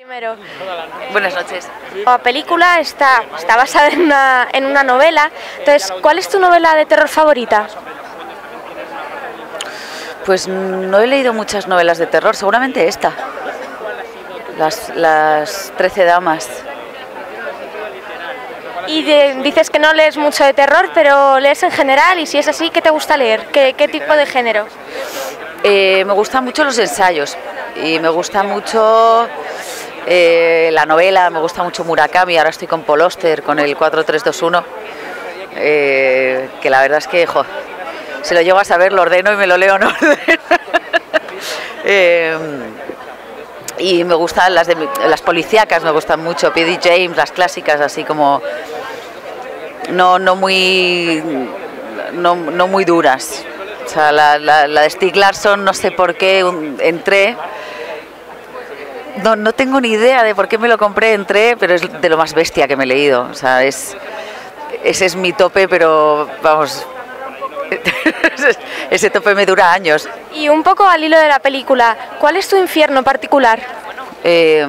Primero, Buenas noches. la película está, está basada en una, en una novela. Entonces, ¿cuál es tu novela de terror favorita? Pues no he leído muchas novelas de terror, seguramente esta. Las, las 13 damas. Y de- dices que no lees mucho de terror, pero lees en general. Y si es así, ¿qué te gusta leer? ¿Qué, qué tipo de género? Eh, me gustan mucho los ensayos y me gusta mucho eh, la novela, me gusta mucho Murakami, ahora estoy con Paul Auster, con el 4321, eh, que la verdad es que, jo, si lo llego a saber lo ordeno y me lo leo en orden. Eh, y me gustan las, de, las policíacas, me gustan mucho, P.D. James, las clásicas, así como no, no muy no, no muy duras. O sea, la, la- la de Stieg Larsson, no sé por qué un- entré. No, no tengo ni idea de por qué me lo compré, entré, pero es de lo más bestia que me he leído. O sea, es, ese es mi tope, pero vamos, ese tope me dura años. Y un poco al hilo de la película, ¿cuál es tu infierno particular? Eh,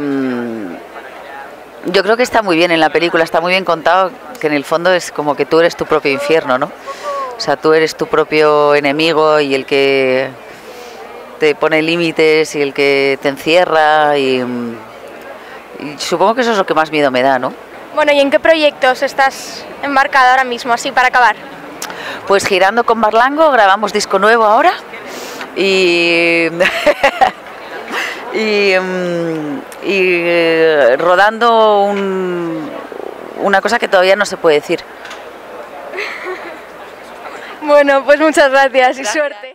yo creo que está muy bien en la película, está muy bien contado, que en el fondo es como que tú eres tu propio infierno, ¿no? O sea, tú eres tu propio enemigo y el que te pone límites y el que te encierra y, mm, y supongo que eso es lo que más miedo me da, ¿no? Bueno, ¿y en qué proyectos estás embarcada ahora mismo, así para acabar? Pues girando con Barlango, grabamos disco nuevo ahora y, y, mm, y, eh, rodando un- una cosa que todavía no se puede decir. Bueno, pues muchas gracias y suerte.